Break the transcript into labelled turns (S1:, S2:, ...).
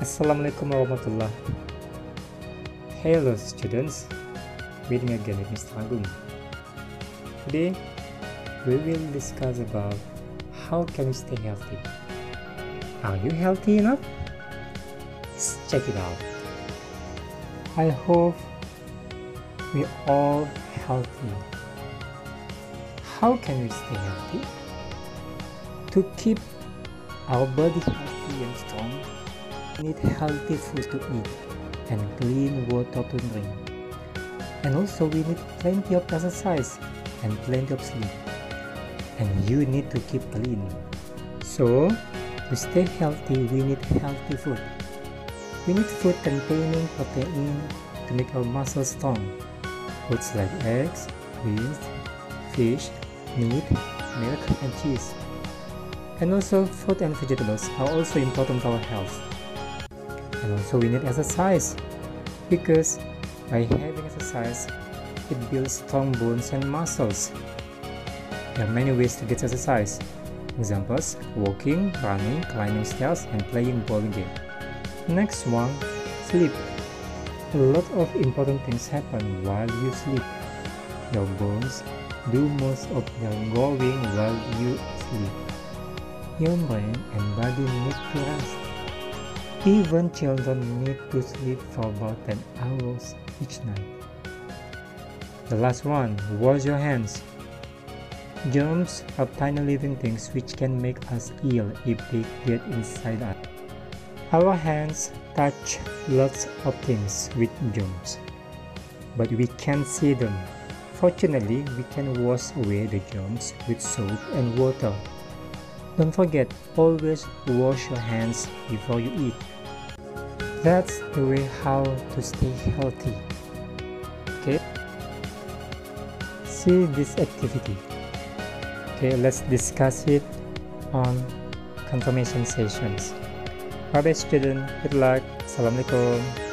S1: Assalamualaikum warahmatullah. Hello students, meeting again with Mr. Agung. Today we will discuss about how can we stay healthy. Are you healthy enough? Let's check it out. I hope we all healthy. How can we stay healthy? To keep our body healthy and strong, need healthy food to eat and clean water to drink. And also we need plenty of exercise and plenty of sleep. And you need to keep clean. So, to stay healthy, we need healthy food. We need food containing protein to make our muscles strong. Foods like eggs, beans, fish, meat, milk, and cheese. And also fruit and vegetables are also important for our health. And also we need exercise because by having exercise it builds strong bones and muscles. There are many ways to get exercise. Examples walking, running, climbing stairs, and playing bowling game. Next one sleep. A lot of important things happen while you sleep. Your bones do most of their growing while you sleep. Your brain and body need to rest. Even children need to sleep for about 10 hours each night. The last one, wash your hands. Germs are tiny living things which can make us ill if they get inside us. Our hands touch lots of things with germs, but we can't see them. Fortunately, we can wash away the germs with soap and water. Don't forget, always wash your hands before you eat. That's the way how to stay healthy. Okay? See this activity. Okay, let's discuss it on confirmation sessions. Bye bye student. Good luck. Assalamualaikum.